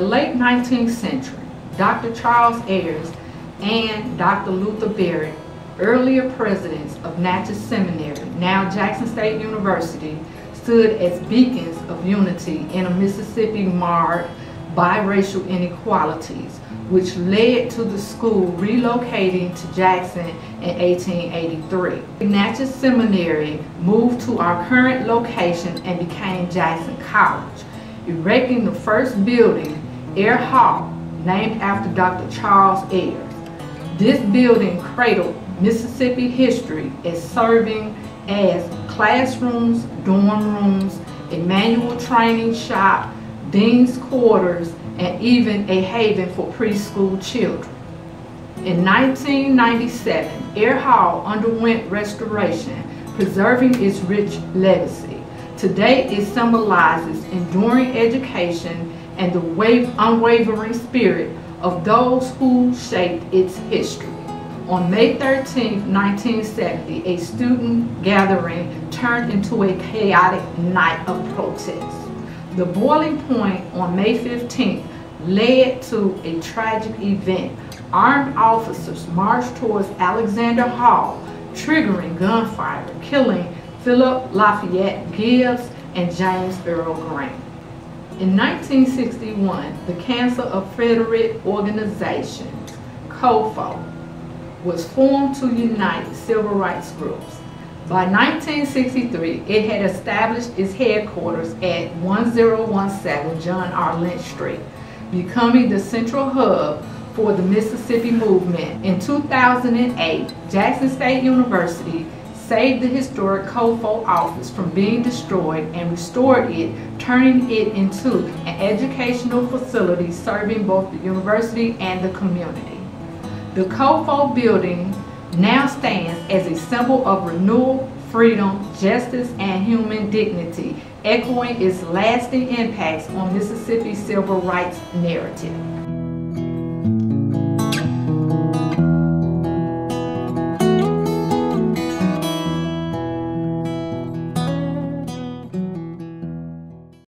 19th century, Dr. Charles Ayers and Dr. Luther Barrett, earlier presidents of Natchez Seminary, now Jackson State University, stood as beacons of unity in a Mississippi marred by racial inequalities, which led to the school relocating to Jackson in 1883. Natchez Seminary moved to our current location and became Jackson College, erecting the first building, Ayer Hall, named after Dr. Charles Ayers. This building cradled Mississippi history as serving as classrooms, dorm rooms, a manual training shop, dean's quarters, and even a haven for preschool children. In 1997, Ayer Hall underwent restoration, preserving its rich legacy. Today, it symbolizes enduring education and the unwavering spirit of those who shaped its history. On May 13, 1970, a student gathering turned into a chaotic night of protest. The boiling point on May 15th led to a tragic event. Armed officers marched towards Alexander Hall, triggering gunfire, killing Phillip Lafayette Gibbs and James Earl Green. In 1961, the Council of Federated Organization, COFO, was formed to unite civil rights groups. By 1963, it had established its headquarters at 1017 John R. Lynch Street, becoming the central hub for the Mississippi movement. In 2008, Jackson State University saved the historic COFO office from being destroyed and restored it, turning it into an educational facility serving both the university and the community. The COFO building now stands as a symbol of renewal, freedom, justice, and human dignity, echoing its lasting impacts on Mississippi's civil rights narrative.